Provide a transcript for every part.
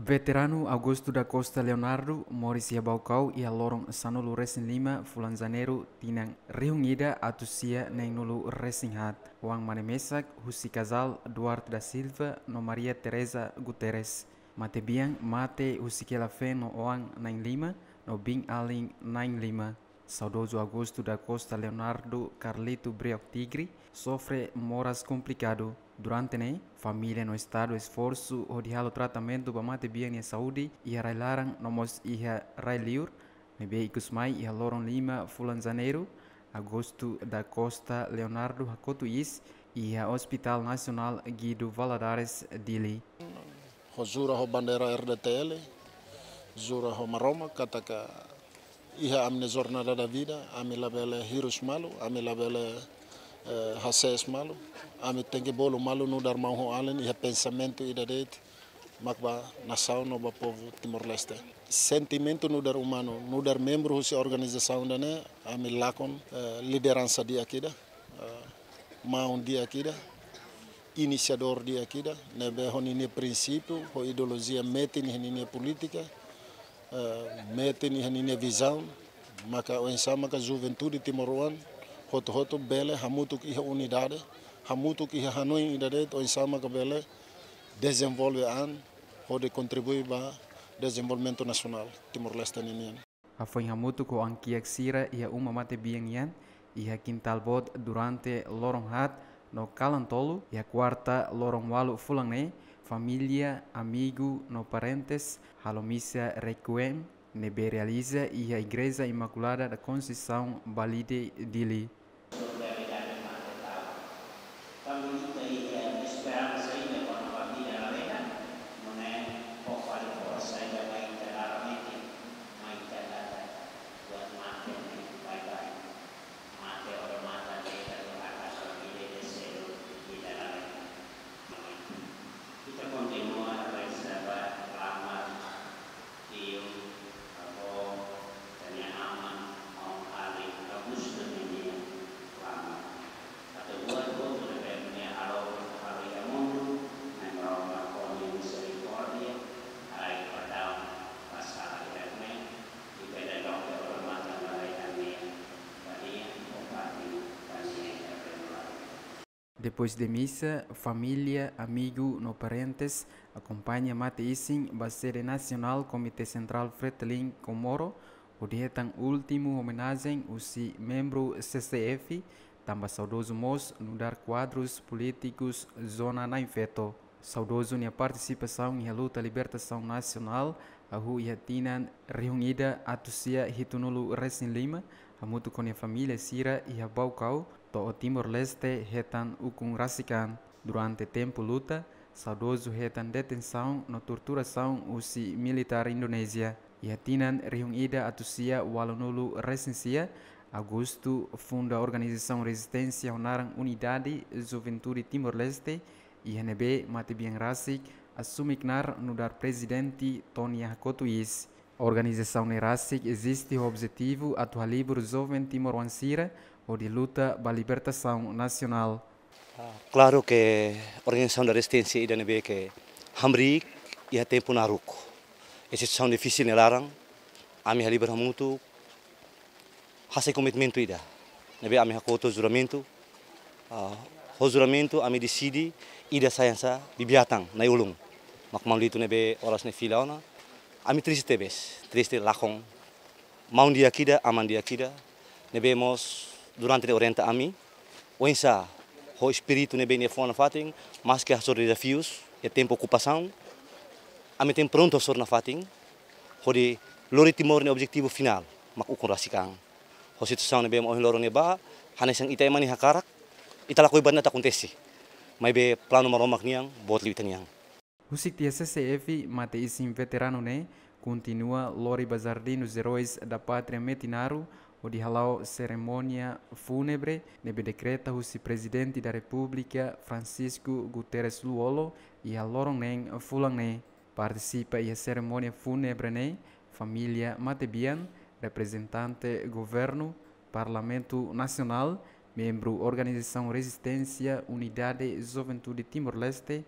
Veterano Augusto da Costa Leonardo, Mauricia Baucau e a Lorong Sanulu Resin Lima, Fulan Janeiro, tinang reunida atusia neng nulu Resin Hat, Wang Manemesak, Husi Casal, Duarte da Silva, no Maria Teresa Guterres. Mate biang mate Husi Fe no Oang Nang Lima, no Bing Aling Nang Lima. Saudoso Augusto da Costa Leonardo Carlito Breok Tigre sofre moras complicado. Durante família no estado esforço o o tratamento para mate bem a saúde e a railaram nomos iha railiur, nebe ikusmai iha Loron Lima Fulan Janeiro, Agosto da Costa Leonardo Hakotuis e a Hospital Nacional Guido Valadares Dili. Hozura ho bandeira RDTL, zura ho maroma kataka iha amne jornada da vida, ame labele hirus malu, ame labele uh, hases malu, ame tenke bolo malu no dar mau alen iha pensamento ida det makba nação no ba povo Timor Leste. Sentimento no dar humano, no dar membro husi organização da né, ame lakon uh, liderança dia akida, uh, maun dia akida, iniciador dia akida, nebe honine princípio, ho ideologia mete ni honine política, uh, mete ni honine visão, maka o ensama ka juventude timoruan, hoto hoto bele hamutuk iha unidade, hamutuk iha hanoi idade o ensama ka bele desenvolve an, pode contribuir para desenvolvimento nacional Timor-Leste ninian. Afoi hamutu ko ang kiak sira ia uma mate biang yan, iha quintal bod durante lorong hat no Calantolo e a quarta Lorong Walu família, amigo, no parentes, halomissa requiem, nebe realiza e a Igreja Imaculada da Conceição Balide Dili. Tanto Depois de missa, família, amigo, no parentes, acompanha mate isin sede nacional Comitê Central Fretilin Comoro, o dia tão último homenagem o si membro CCF, também saudoso mos no dar quadros políticos zona na infeto. Saudoso na participação e a luta libertação nacional, a rua Tinan reunida a Tucia Hitunulu Resin Lima, a mutu com a família Sira e a Baucau, to o Timor-Leste hetan ukung rasikan durante tempo luta, saudoso hetan detenção no torturação usi militar Indonésia. E atinan reunida atusia walonulu recensia, Augusto funda a organização Resistência Honaran Unidade Juventude Timor-Leste e NB Matibian Rasik assumiknar no dar presidente Tony Hakotuis. A organização Nerasik existe o objetivo atual livre jovem Timor-Wansira ou de luta pela libertação nacional. Ah, claro que a organização da resistência ida nebe que hamri ia tempo na ruco. Essa situação difícil ne larang, ami ha libera mutu, hase komitmento ida. Nebe ami ha koto juramento, uh, ho juramento ami decidi ida sayansa bibiatang na ulung. Mak itu nebe oras ne filauna, ami triste bes, triste lakong. Maun dia kida, aman dia kida, mos durante orienta a mim, oinsa o espírito ne bem fona fating, mas que sobre desafios, e tempo ocupação, a mim tem pronto sobre na fating, o de lori timor ne objetivo final, mak ukon rasikang. O situação ne bem o loro ne ba, hanesang itay mani hakarak, itala ko iban na takuntesi. May be plano maromak niyang, bot liwitan niyang. Husik tia CCF mate isim veterano ne, continua Lori Bazardino, os heróis da pátria Metinaro, o de halau cerimônia fúnebre nebe decreta o presidente da República Francisco Guterres Luolo e a Loroneng Fulangne participa e a cerimônia fúnebre ne família Matebian representante governo Parlamento Nacional membro Organização Resistência Unidade Juventude Timor-Leste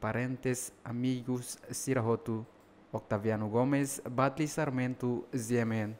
parentes amigos Sirahotu Octaviano Gomes, Batli Sarmento, Ziemen.